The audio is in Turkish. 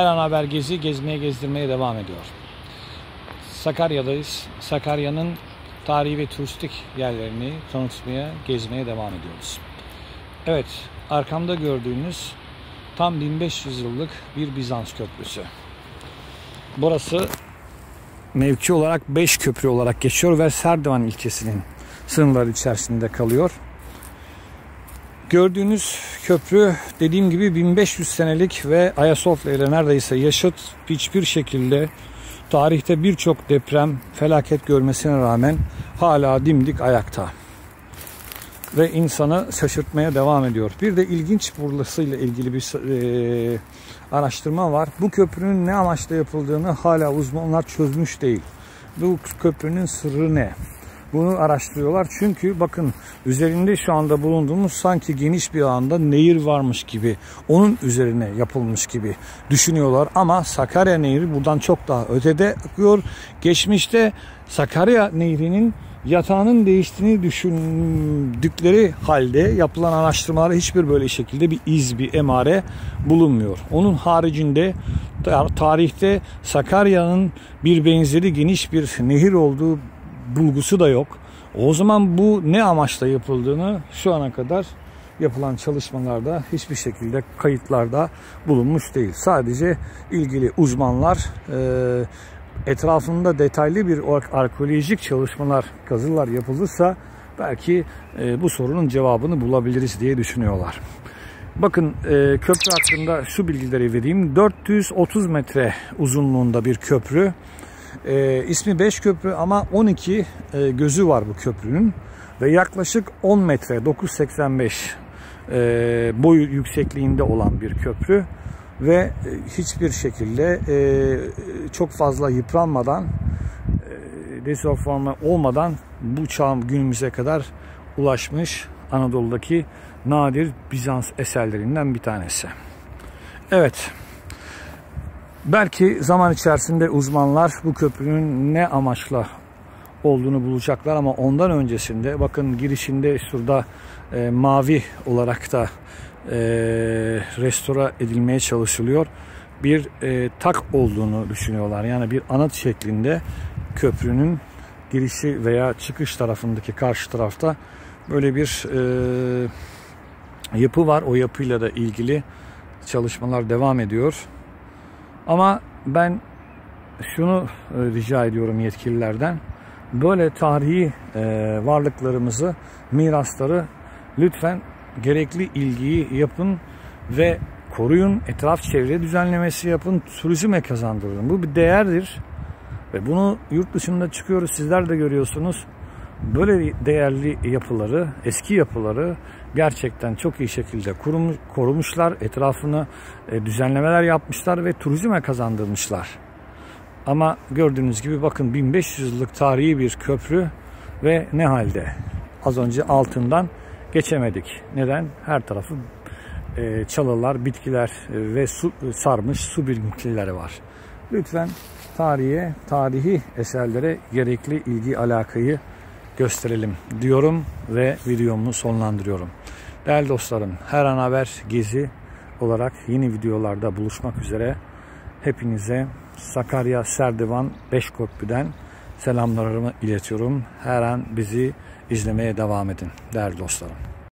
Her an haber gezi gezmeye gezdirmeye devam ediyor. Sakarya'dayız. Sakarya'nın tarihi ve turistik yerlerini tanıtmaya, gezmeye devam ediyoruz. Evet, arkamda gördüğünüz tam 1500 yıllık bir Bizans köprüsü. Burası mevki olarak 5 köprü olarak geçiyor ve Serdivan ilçesinin sınırları içerisinde kalıyor. Gördüğünüz köprü dediğim gibi 1500 senelik ve Ayasofya ile neredeyse yaşıt hiçbir şekilde tarihte birçok deprem felaket görmesine rağmen hala dimdik ayakta. Ve insanı şaşırtmaya devam ediyor. Bir de ilginç burlasıyla ilgili bir e, araştırma var. Bu köprünün ne amaçla yapıldığını hala uzmanlar çözmüş değil. Bu köprünün sırrı ne? Bunu araştırıyorlar. Çünkü bakın üzerinde şu anda bulunduğumuz sanki geniş bir alanda nehir varmış gibi, onun üzerine yapılmış gibi düşünüyorlar. Ama Sakarya Nehri buradan çok daha ötede akıyor. Geçmişte Sakarya Nehri'nin yatağının değiştiğini düşündükleri halde yapılan araştırmalarda hiçbir böyle şekilde bir iz, bir emare bulunmuyor. Onun haricinde tarihte Sakarya'nın bir benzeri geniş bir nehir olduğu bulgusu da yok. O zaman bu ne amaçla yapıldığını şu ana kadar yapılan çalışmalarda hiçbir şekilde kayıtlarda bulunmuş değil. Sadece ilgili uzmanlar e, etrafında detaylı bir arkeolojik çalışmalar, kazılar yapılırsa belki e, bu sorunun cevabını bulabiliriz diye düşünüyorlar. Bakın e, köprü hakkında şu bilgileri vereyim. 430 metre uzunluğunda bir köprü. E, ismi 5 köprü ama 12 e, gözü var bu köprünün. Ve yaklaşık 10 metre 9.85 e, boyu yüksekliğinde olan bir köprü. Ve e, hiçbir şekilde e, çok fazla yıpranmadan e, deforme olmadan bu çağ günümüze kadar ulaşmış Anadolu'daki nadir Bizans eserlerinden bir tanesi. Evet. Belki zaman içerisinde uzmanlar bu köprünün ne amaçla olduğunu bulacaklar ama ondan öncesinde bakın girişinde şurada e, mavi olarak da e, restore edilmeye çalışılıyor. Bir e, tak olduğunu düşünüyorlar. Yani bir anıt şeklinde köprünün girişi veya çıkış tarafındaki karşı tarafta böyle bir e, yapı var. O yapıyla da ilgili çalışmalar devam ediyor. Ama ben şunu e, rica ediyorum yetkililerden. Böyle tarihi e, varlıklarımızı, mirasları lütfen gerekli ilgiyi yapın ve koruyun. Etraf çevre düzenlemesi yapın. Turizme kazandırın. Bu bir değerdir. Ve bunu yurt dışında çıkıyoruz. Sizler de görüyorsunuz. Böyle değerli yapıları, eski yapıları gerçekten çok iyi şekilde korumuşlar. Etrafını e, düzenlemeler yapmışlar ve turizme kazandırmışlar. Ama gördüğünüz gibi bakın 1500 yıllık tarihi bir köprü ve ne halde? Az önce altından geçemedik. Neden? Her tarafı e, çalılar, bitkiler e, ve su sarmış su birikintileri var. Lütfen tarihe, tarihi eserlere gerekli ilgi alakayı gösterelim diyorum ve videomu sonlandırıyorum. Değerli dostlarım her an haber gezi olarak yeni videolarda buluşmak üzere hepinize Sakarya Serdivan Beşköprü'den selamlarımı iletiyorum. Her an bizi izlemeye devam edin değerli dostlarım.